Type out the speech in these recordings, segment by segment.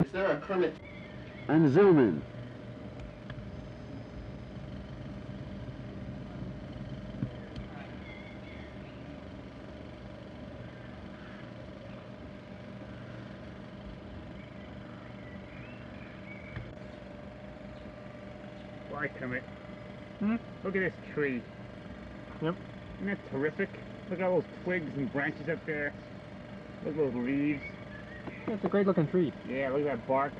Is there a Kermit? And zoom in. Why Kermit? Hmm? Look at this tree. Yep. Isn't that terrific? Look at all those twigs and branches up there. Look at those leaves. That's a great looking tree. Yeah, look at that bark.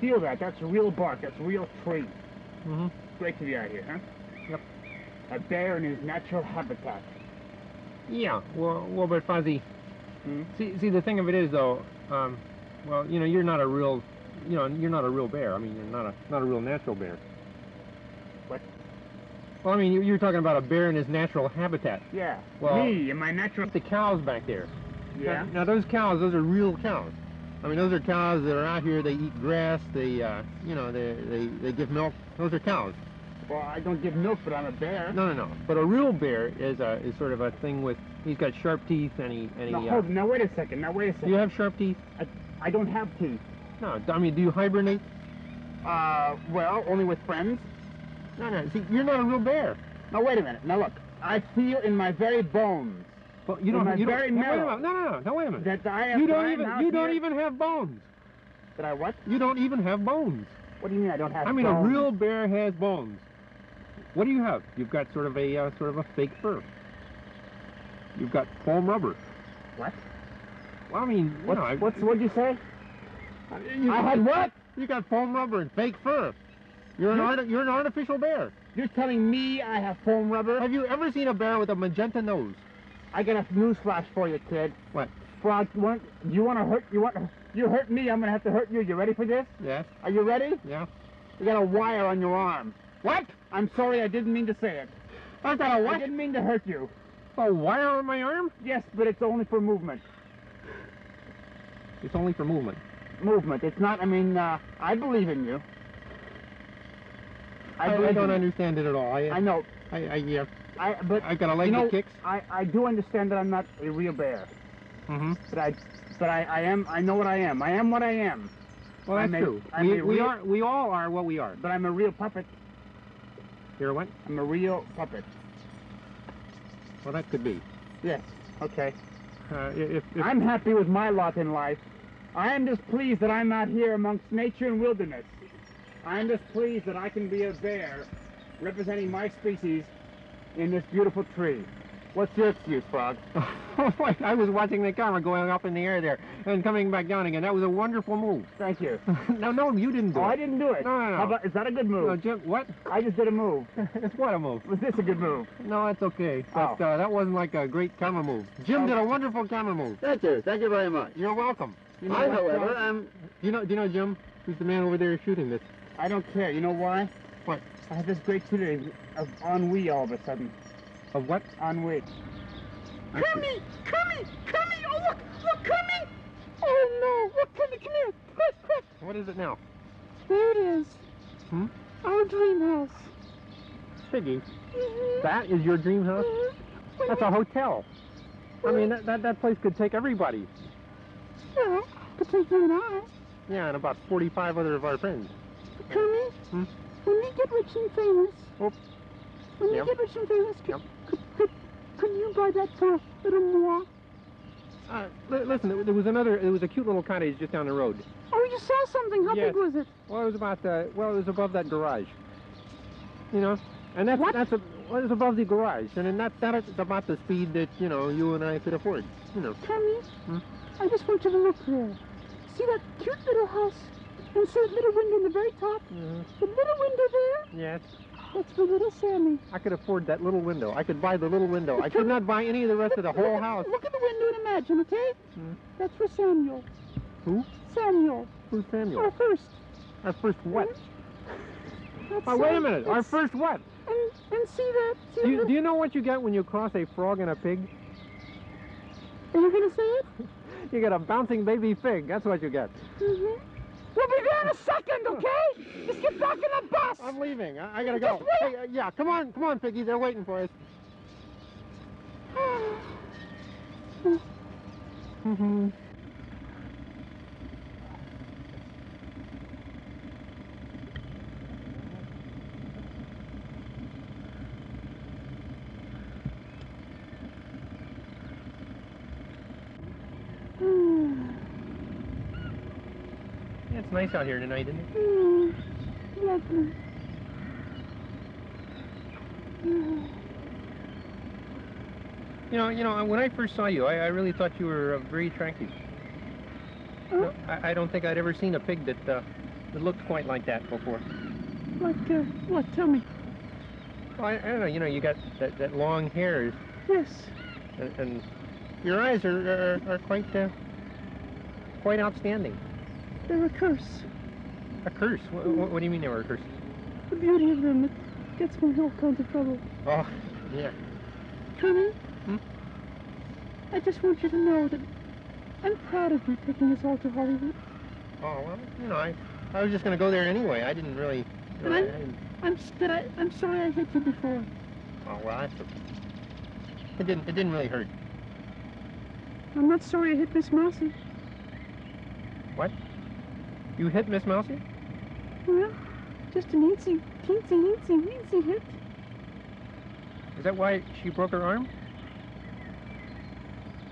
Feel that. That's real bark. That's real tree. Mm-hmm. Great to be out here, huh? Yep. A bear in his natural habitat. Yeah, well, well, but Fozzie, Hmm? see, see, the thing of it is, though, um, well, you know, you're not a real, you know, you're not a real bear. I mean, you're not a, not a real natural bear. What? Well, I mean, you, you're talking about a bear in his natural habitat. Yeah. Well- Me in my natural. The cows back there. Yeah. Now, now those cows, those are real cows. I mean, those are cows that are out here. They eat grass. They, uh, you know, they, they, they give milk. Those are cows. Well, I don't give milk, but I'm a bear. No, no, no. But a real bear is a is sort of a thing with. He's got sharp teeth and he and he. Now, uh, hold, now wait a second. Now wait a second. do you have sharp teeth? I don't have teeth. No. I mean, do you hibernate? Uh, well, only with friends. No, no. See, you're not a real bear. Now wait a minute. Now look. I feel in my very bones Well, you don't. my you don't. very no, wait a minute. No, no, no. No, wait a minute. that I am. You don't even. You don't even have bones. That I what? You don't even have bones. What do you mean I don't have? I mean, a real bear has bones. What do you have? You've got sort of a uh, sort of a fake fur. You've got foam rubber. What? Well, I mean, you What's, know, I- what's what'd you say? you, I had what? You got foam rubber and fake fur. You're an You- arti- you're an artificial bear. You're telling me I have foam rubber? Have you ever seen a bear with a magenta nose? I got a newsflash for you, kid. What? Frog, you want? You want to hurt? You want? You hurt me? I'm gonna have to hurt you. You ready for this? Yes. Are you ready? Yeah. You got a wire on your arm. What? I'm sorry, I didn't mean to say it. I've got a I what? I didn't mean to hurt you. A wire on my arm? Yes, but it's only for movement. It's only for movement. Movement. It's not. I mean, uh, I believe in you. I, I, I don't understand it at all. I, I know. I, I, yeah. I but I got a leg you know, kicks. I, I do understand that I'm not a real bear, Mm-hmm. but I but I, I am I know what I am. I am what I am. Well, that's I'm a- true. I'm we real- are. We all are what we are. But I'm a real puppet. You're what? I'm a real puppet. Well, that could be. Yes. Okay. Uh, if, if I'm happy with my lot in life. I am just pleased that I'm out here amongst nature and wilderness. I'm just pleased that I can be a bear representing my species in this beautiful tree. What's your excuse, Frog? I was watching the camera going up in the air there and coming back down again. That was a wonderful move. Thank you. no, no, you didn't do Oh, it. I didn't do it. No, no, no. How about, is that a good move? No. Jim, what? I just did a move. it's what a move. Was this a good move? No, it's okay. But Oh. uh, that wasn't like a great camera move. Jim Oh. did a wonderful camera move. Thank you. Thank you very much. You're welcome. You know I, what, however, Frog? am. Do you know? Do you know Jim? Who's the man over there shooting this? I don't care. You know why? What? I have this great feeling of ennui all of a sudden. Of what? Ennui. Kermit! Kermit! Kermit! Oh, look! Look, Kermit! Oh, no! Look, Kermit, come here! Quick, quick! What is it now? There it is. Hmm? Our dream house. Piggy, Mhm. that is your dream house? Mhm. That's a hotel. I mean, that, that, that place could take everybody. Yeah, could take you and I. Yeah, and about 45 other of our friends. Kermit, Hmm? When we get rich and famous, Oh. when Yep. we get rich and famous, could, Yep. could, could, could you buy that for a little more? Uh, listen, there- was another, there was a cute little cottage just down the road. Oh, you saw something. How Yes. big was it? Well, it was about, uh, well, it was above that garage. You know? And that's, What? that's, a, well, it was above the garage. And then that, that is about the speed that, you know, you and I could afford. You know. Kermit, Hmm? I just want you to look there. See that cute little house? And see that little window in the very top? The little window there? Yes. That's for little Sammy. I could afford that little window. I could buy the little window. I could not buy any of the rest of the whole house. Look at the window and imagine, okay? Hmm. That's for Samuel. Who? Samuel. Who's Our Samuel? first. Our first what? That's, Oh, wait a minute. Our first what? And, and see that? See Do you, do you know what you get when you cross a frog and a pig? Are you going to say it? You get a bouncing baby pig. That's what you get. Mm-hmm. We'll be there in a second, okay? Just get back in the bus. I'm leaving. I, I gotta go. Just wait. Hey, uh, yeah, come on, come on, Piggy. They're waiting for us. Mm-hmm. It's nice out here tonight, isn't it? Mm, lovely. Mm. You know, you know, when I first saw you, I, I really thought you were uh, very attractive. Huh? No, I, I don't think I'd ever seen a pig that uh, that looked quite like that before. Like, uh, what? Tell me. Well, I, I don't know. You know, you got that, that long hair, Yes. and, and your eyes are are, are quite uh, quite outstanding. They're a curse. A curse? What, what, what do you mean they were a curse? The beauty of them, it gets me in all kinds of trouble. Oh, yeah. Tommy? Hmm? I just want you to know that I'm proud of you taking us all to Hollywood. Oh well, you know, I I was just gonna go there anyway. I didn't really. You know, I, I didn't, I'm that I, I'm sorry I hit you before. oh well. It didn't. It didn't really hurt. I'm not sorry I hit Miss Mousy. You hit Miss Mousie? Well, just an eensy, teensy, eensy, weensy hit. Is that why she broke her arm?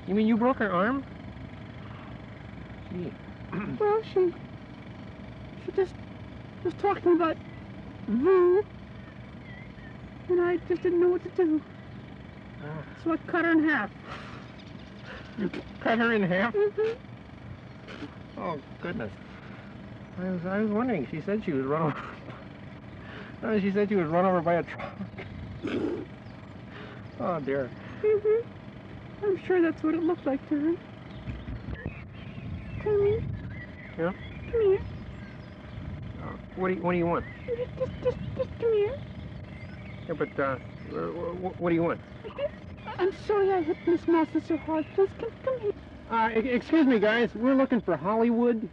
You mean you broke her arm? Gee. Well, she, she just was talking about you, and I just didn't know what to do. Oh. So I cut her in half. You cut her in half? Mhm. Oh goodness. I was I was wondering. She said she was run over. Oh, she said she was run over by a truck. oh dear. Mhm. I'm sure that's what it looked like to her. Tommy. Yeah? Come here. Uh, what do you What do you want? Just, just, just, just come here. Yeah, but uh, what, what do you want? I'm sorry I hit Miss Mousy so hard. Please come, come here. Uh, excuse me, guys. We're looking for Hollywood.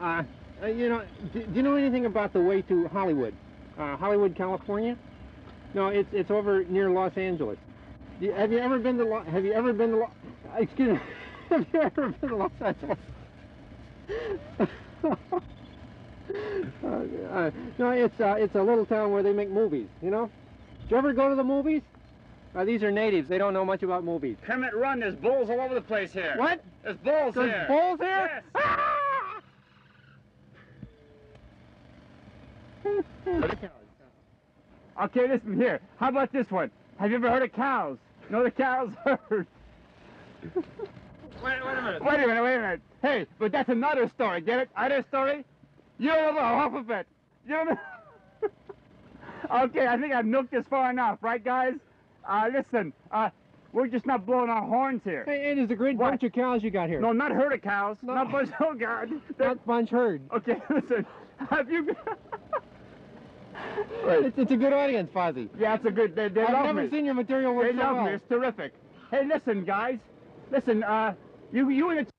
Uh, uh, you know, do, do you know anything about the way to Hollywood? Uh, Hollywood, California? No, it's it's over near Los Angeles. Do you- have you ever been to Lo- Have you ever been to Lo- Excuse me. Have you ever been to Los Angeles? uh, uh, no, it's uh, it's a little town where they make movies. You know? Did you ever go to the movies? Uh, these are natives. They don't know much about movies. Kermit, run! There's bulls all over the place here. What? There's bulls There's here. bulls here? Yes. Okay, listen here. How about this one? Have you ever heard of cows? No, the cows herd. Wait, wait a minute. Wait a minute, wait a minute. Hey, but that's another story. Get it? Other story? You don't know half of it. You don't know. okay, I think I've milked this far enough, right, guys? Uh, listen, uh, we're just not blowing our horns here. Hey, it is a great What? bunch of cows you got here. No, not herd of cows. No. Not bunch. Oh God. They're- not bunch herd. Okay, listen. Have you? Wait. It's, it's a good audience, Fozzie. Yeah, it's a good. They, they I've never me. seen your material work They so love well. me. It's terrific. Hey, listen, guys. Listen, uh, you you and the